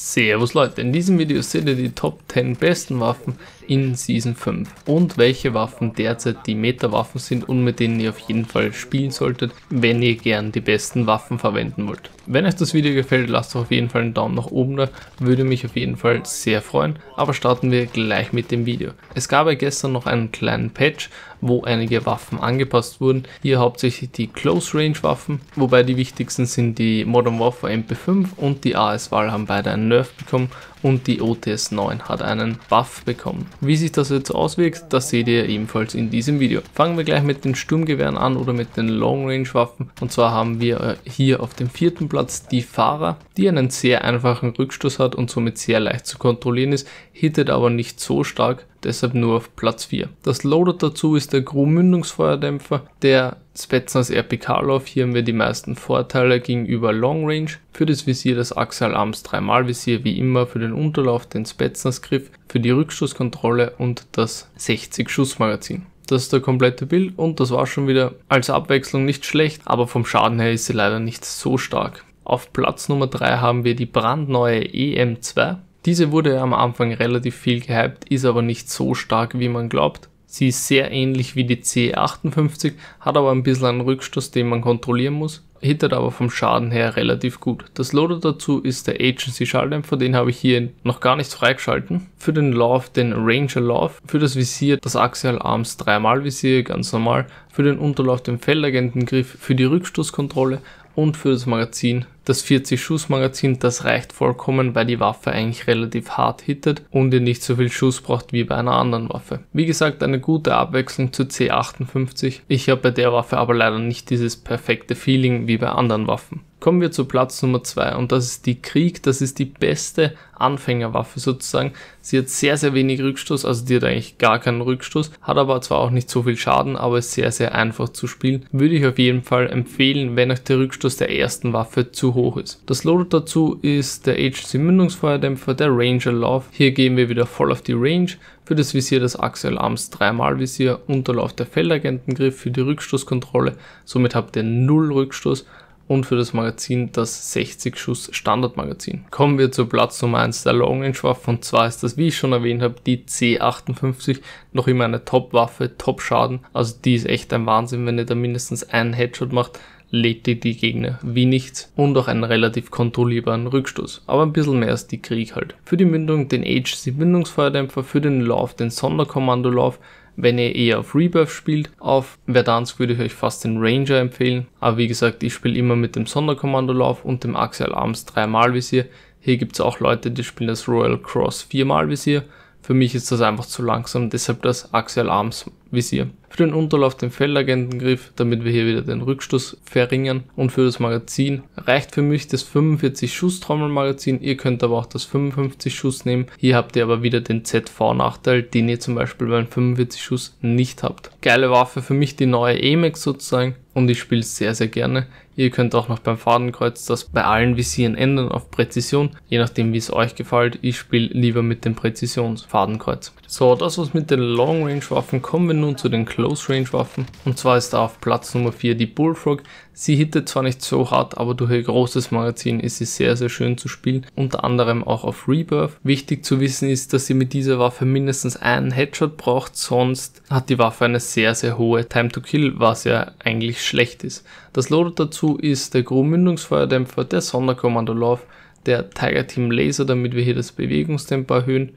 Servus Leute, in diesem Video seht ihr die Top 10 besten Waffen in Season 5 und welche Waffen derzeit die Meta-Waffen sind und mit denen ihr auf jeden Fall spielen solltet, wenn ihr gern die besten Waffen verwenden wollt. Wenn euch das Video gefällt, lasst auf jeden Fall einen Daumen nach oben da, würde mich auf jeden Fall sehr freuen, aber starten wir gleich mit dem Video. Es gab ja gestern noch einen kleinen Patch, wo einige Waffen angepasst wurden, hier hauptsächlich die Close Range Waffen, wobei die wichtigsten sind die Modern Warfare MP5 und die AS-Wahl haben beide einen Nerf bekommen und die OTS 9 hat einen Buff bekommen. Wie sich das jetzt auswirkt, das seht ihr ebenfalls in diesem Video. Fangen wir gleich mit den Sturmgewehren an oder mit den Long Range Waffen. Und zwar haben wir äh, hier auf dem vierten Platz die Fahrer, die einen sehr einfachen Rückstoß hat und somit sehr leicht zu kontrollieren ist, hittet aber nicht so stark, deshalb nur auf Platz 4. Das Loader dazu ist der Gru Mündungsfeuerdämpfer, der Spetsnaz RPK-Lauf. Hier haben wir die meisten Vorteile gegenüber Long Range. Für das Visier das Axial Arms 3x Visier wie immer, für den Unterlauf den Spetsnaz Griff, für die Rückstoßkontrolle und das 60 Schuss Magazin. Das ist der komplette Bild und das war schon wieder als Abwechslung nicht schlecht, aber vom Schaden her ist sie leider nicht so stark. Auf Platz Nummer 3 haben wir die brandneue EM2. Diese wurde am Anfang relativ viel gehypt, ist aber nicht so stark wie man glaubt. Sie ist sehr ähnlich wie die C58, hat aber ein bisschen einen Rückstoß, den man kontrollieren muss, hittet aber vom Schaden her relativ gut. Das Loader dazu ist der Agency Schalldämpfer, den habe ich hier noch gar nicht freigeschalten. Für den Lauf den Ranger Lauf, für das Visier das Axial Arms 3x Visier, ganz normal, für den Unterlauf den Feldagentengriff, für die Rückstoßkontrolle und für das Magazin das 40 Schuss Magazin, das reicht vollkommen, weil die Waffe eigentlich relativ hart hittet und ihr nicht so viel Schuss braucht wie bei einer anderen Waffe. Wie gesagt, eine gute Abwechslung zu C58. Ich habe bei der Waffe aber leider nicht dieses perfekte Feeling wie bei anderen Waffen. Kommen wir zu Platz Nummer 2 und das ist die Krieg. Das ist die beste Anfängerwaffe sozusagen. Sie hat sehr, sehr wenig Rückstoß, also die hat eigentlich gar keinen Rückstoß, hat aber zwar auch nicht so viel Schaden, aber ist sehr, sehr einfach zu spielen. Würde ich auf jeden Fall empfehlen, wenn euch der Rückstoß der ersten Waffe zu hoch ist. Das Loader dazu ist der Agency Mündungsfeuerdämpfer, der Ranger Love. Hier gehen wir wieder voll auf die Range. Für das Visier das Axial Arms 3x Visier, Unterlauf der Feldagentengriff für die Rückstoßkontrolle. Somit habt ihr null Rückstoß und für das Magazin das 60 Schuss Standardmagazin. Kommen wir zu Platz Nummer 1 der Long Range Waffe und zwar ist das, wie ich schon erwähnt habe, die C58 noch immer eine Top-Waffe, Top-Schaden. Also die ist echt ein Wahnsinn, wenn ihr da mindestens einen Headshot macht, lädt die, die Gegner wie nichts und auch einen relativ kontrollierbaren Rückstoß. Aber ein bisschen mehr als die Krieg halt. Für die Mündung den HC Mündungsfeuerdämpfer, für den Lauf den Sonderkommandolauf, wenn ihr eher auf Rebirth spielt, auf Verdansk würde ich euch fast den Ranger empfehlen. Aber wie gesagt, ich spiele immer mit dem Sonderkommandolauf und dem Axial Arms 3x Visier. Hier gibt es auch Leute, die spielen das Royal Cross 4x Visier. Für mich ist das einfach zu langsam, deshalb das Axial Arms Visier. Für den Unterlauf den Feldagentengriff, damit wir hier wieder den Rückstoß verringern. Und für das Magazin reicht für mich das 45 Schuss Trommelmagazin. Ihr könnt aber auch das 55 Schuss nehmen. Hier habt ihr aber wieder den ZV-Nachteil, den ihr zum Beispiel beim 45 Schuss nicht habt. Geile Waffe für mich die neue Emax sozusagen und ich spiele sehr, sehr gerne. Ihr könnt auch noch beim Fadenkreuz das bei allen Visieren ändern auf Präzision, je nachdem wie es euch gefällt. Ich spiele lieber mit dem Präzisionsfadenkreuz. So, das was mit den Long Range Waffen. Kommen wir nun zu den Close Range Waffen. Und zwar ist da auf Platz Nummer 4 die Bullfrog. Sie hittet zwar nicht so hart, aber durch ihr großes Magazin ist sie sehr, sehr schön zu spielen. Unter anderem auch auf Rebirth. Wichtig zu wissen ist, dass ihr mit dieser Waffe mindestens einen Headshot braucht, sonst hat die Waffe eine sehr, sehr hohe Time to Kill, was ja eigentlich schlecht ist. Das Loader dazu ist der Gru Mündungsfeuerdämpfer, der Sonderkommandolauf, der Tiger Team Laser, damit wir hier das Bewegungstempo erhöhen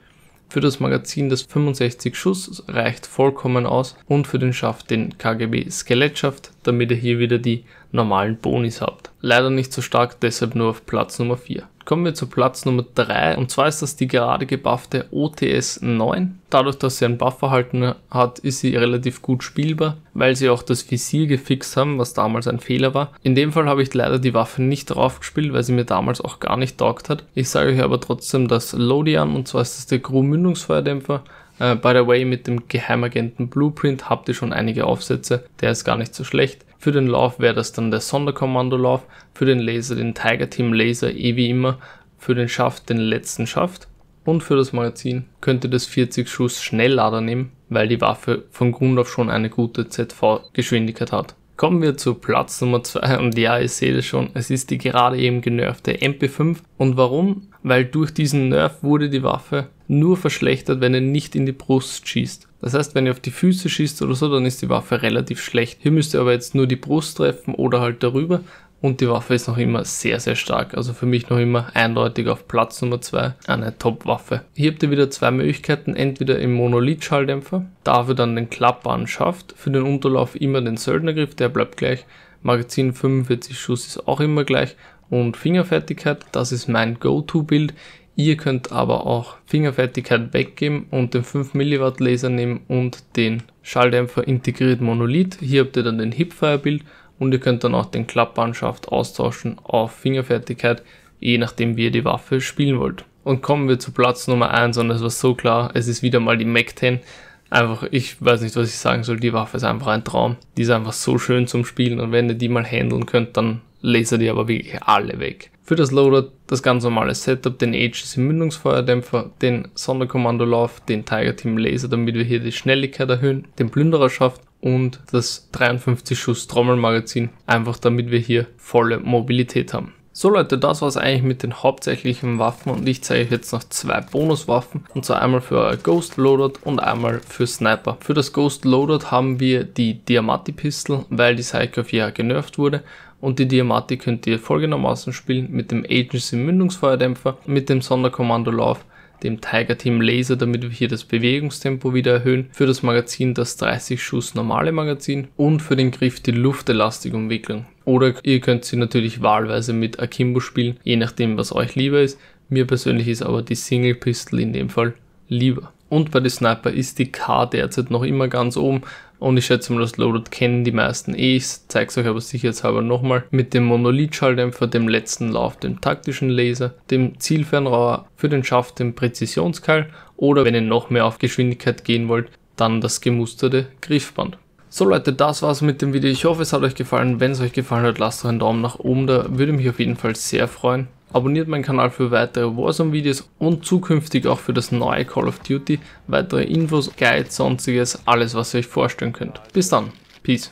für das Magazin das 65 Schuss reicht vollkommen aus und für den Schaft den KGB Skelettschaft, damit ihr hier wieder die normalen Bonis habt. Leider nicht so stark, deshalb nur auf Platz Nummer 4. Kommen wir zu Platz Nummer 3 und zwar ist das die gerade gebuffte OTS 9. Dadurch, dass sie ein Buffverhalten hat, ist sie relativ gut spielbar, weil sie auch das Visier gefixt haben, was damals ein Fehler war. In dem Fall habe ich leider die Waffe nicht drauf gespielt, weil sie mir damals auch gar nicht taugt hat. Ich sage euch aber trotzdem das Lodian und zwar ist das der Gru Mündungsfeuerdämpfer. Uh, by the way, mit dem Geheimagenten Blueprint habt ihr schon einige Aufsätze, der ist gar nicht so schlecht. Für den Lauf wäre das dann der Sonderkommandolauf, für den Laser den Tiger Team Laser, eh wie immer, für den Schaft den letzten Schaft und für das Magazin könnt ihr das 40 Schuss Schnelllader nehmen, weil die Waffe von Grund auf schon eine gute ZV-Geschwindigkeit hat. Kommen wir zu Platz Nummer 2 und ja, ich sehe es schon, es ist die gerade eben genervte MP5. Und warum? Weil durch diesen Nerf wurde die Waffe nur verschlechtert, wenn er nicht in die Brust schießt. Das heißt, wenn ihr auf die Füße schießt oder so, dann ist die Waffe relativ schlecht. Hier müsst ihr aber jetzt nur die Brust treffen oder halt darüber. Und die Waffe ist noch immer sehr, sehr stark. Also für mich noch immer eindeutig auf Platz Nummer 2 eine Top-Waffe. Hier habt ihr wieder zwei Möglichkeiten. Entweder im Monolith-Schalldämpfer, dafür dann den klappbaren Schaft. Für den Unterlauf immer den Söldnergriff, der bleibt gleich. Magazin 45 Schuss ist auch immer gleich. Und Fingerfertigkeit, das ist mein Go-To-Bild. Ihr könnt aber auch Fingerfertigkeit weggeben und den 5 mW Laser nehmen und den Schalldämpfer integriert Monolith. Hier habt ihr dann den Hipfire-Bild und ihr könnt dann auch den Klappbahnschaft austauschen auf Fingerfertigkeit, je nachdem wie ihr die Waffe spielen wollt. Und kommen wir zu Platz Nummer 1 und es war so klar, es ist wieder mal die Mac 10. Einfach, ich weiß nicht, was ich sagen soll, die Waffe ist einfach ein Traum. Die ist einfach so schön zum Spielen und wenn ihr die mal handeln könnt, dann laser die aber wirklich alle weg. Für das Loader das ganz normale Setup, den Aegis im Mündungsfeuerdämpfer, den Sonderkommandolauf, den Tiger Team Laser, damit wir hier die Schnelligkeit erhöhen, den Plündererschaft und das 53 Schuss Trommelmagazin, einfach damit wir hier volle Mobilität haben. So Leute, das war es eigentlich mit den hauptsächlichen Waffen und ich zeige euch jetzt noch zwei Bonuswaffen. Und zwar einmal für Ghost Loadout und einmal für Sniper. Für das Ghost Loadout haben wir die Diamati Pistol, weil die Psycho ja genervt wurde. Und die Diamati könnt ihr folgendermaßen spielen. Mit dem Agency Mündungsfeuerdämpfer, mit dem Sonderkommandolauf dem Tiger Team Laser, damit wir hier das Bewegungstempo wieder erhöhen, für das Magazin das 30 Schuss normale Magazin. Und für den Griff die Luftelastigumwicklung. Oder ihr könnt sie natürlich wahlweise mit Akimbo spielen, je nachdem was euch lieber ist. Mir persönlich ist aber die Single Pistol in dem Fall lieber. Und bei den Sniper ist die K derzeit noch immer ganz oben, und ich schätze mal, das Loaded kennen die meisten eh. Ich zeige es euch aber sicherheitshalber nochmal. Mit dem Monolith-Schalldämpfer, dem letzten Lauf, dem taktischen Laser, dem Zielfernrohr, für den Schaft dem Präzisionskeil oder wenn ihr noch mehr auf Geschwindigkeit gehen wollt, dann das gemusterte Griffband. So Leute, das war's mit dem Video. Ich hoffe, es hat euch gefallen. Wenn es euch gefallen hat, lasst doch einen Daumen nach oben da. Würde mich auf jeden Fall sehr freuen. Abonniert meinen Kanal für weitere Warzone-Videos und zukünftig auch für das neue Call of Duty. Weitere Infos, Guides, sonstiges, alles was ihr euch vorstellen könnt. Bis dann. Peace.